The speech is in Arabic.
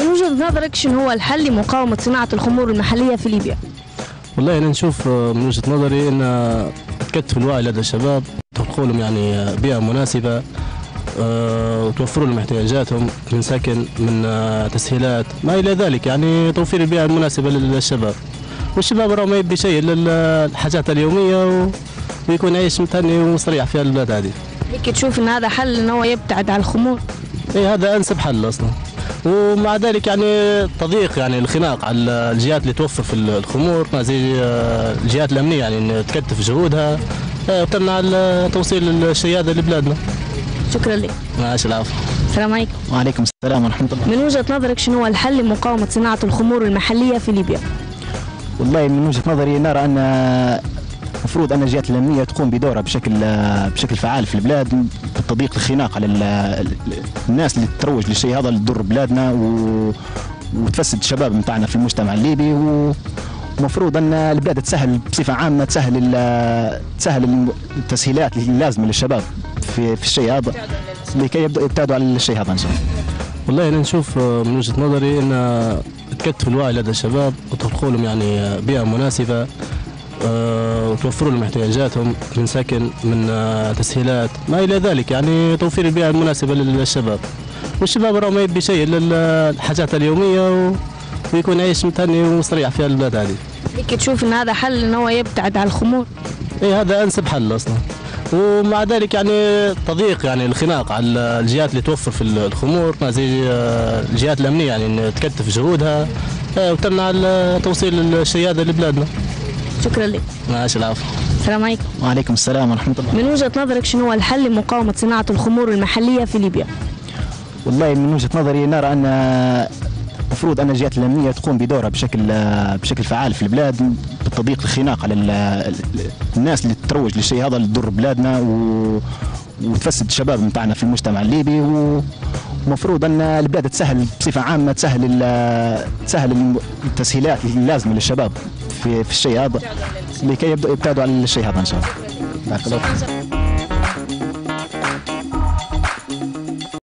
من وجهة نظرك شنو هو الحل لمقاومة صناعة الخمور المحلية في ليبيا؟ والله أنا نشوف آه، من وجهة نظري إن تكتف الوعي لدى الشباب تخلق لهم يعني آه، بيئة مناسبة آه، وتوفروا لهم احتياجاتهم من سكن من آه، تسهيلات ما إلى ذلك يعني توفير البيئة المناسبة للشباب. والشباب راه ما يبي شيء إلا الحاجات اليومية و... ويكون عايش متهني ومستريح في البلاد هذه. هيك تشوف إن هذا حل إن هو يبتعد عن الخمور؟ اي هذا أنسب حل أصلا. ومع ذلك يعني تضييق يعني الخناق على الجهات اللي توفر في الخمور زي آه، الجهات الأمنية يعني إن تكتف جهودها آه، وتمنع توصيل الشيء هذا لبلادنا. شكرا لك. معاش العفو. السلام عليكم. وعليكم السلام ورحمة الله. من وجهة نظرك شنو هو الحل لمقاومة صناعة الخمور المحلية في ليبيا؟ والله من وجهة نظري نرى أن المفروض أن الجهات الأمنية تقوم بدورها بشكل بشكل فعال في البلاد بالتضييق الخناق على ال- ال- الناس اللي تروج للشيء هذا اللي تضر بلادنا و وتفسد الشباب متاعنا في المجتمع الليبي. و المفروض أن البلاد تسهل بصفة عامة تسهل تسهل التسهيلات اللازمة للشباب في في الشيء هذا لكي يبداوا يبتعدوا عن الشيء هذا إن شاء الله. والله أنا نشوف آه، من وجهة نظري أن تكتف الوعي لدى الشباب وتخلق لهم يعني آه، بيئة مناسبة آه، وتوفروا لهم احتياجاتهم من سكن من آه، تسهيلات ما إلى ذلك. يعني توفير البيئه المناسبه للشباب. والشباب راه ما يبي شيء إلا الحاجات اليومية و... ويكون عايش متهني ومستريح في البلاد هذه. هيك تشوف إن هذا حل إن هو يبتعد عن الخمور. اي هذا أنسب حل أصلا. ومع ذلك يعني تضييق يعني الخناق على الجهات اللي توفر في الخمور. زي آه، الجهات الأمنية يعني تكتف جهودها وتمنع توصيل الشيء هذا لبلادنا. شكرا لك. معاش العفو. السلام عليكم. وعليكم السلام ورحمة الله. من وجهة نظرك شنو هو الحل لمقاومة صناعة الخمور المحلية في ليبيا؟ والله من وجهة نظري نرى أن المفروض أن الجهات الأمنية تقوم بدورها بشكل بشكل فعال في البلاد بالتضييق الخناق على ال- الناس اللي تروج للشيء هذا اللي تضر بلادنا و وتفسد الشباب متاعنا في المجتمع الليبي. و المفروض أن البلاد تسهل بصفة عامة تسهل تسهل التسهيلات اللازمة للشباب. في في الشيء هذا لكي يبداوا يبتعدوا عن الشيء هذا إن شاء الله.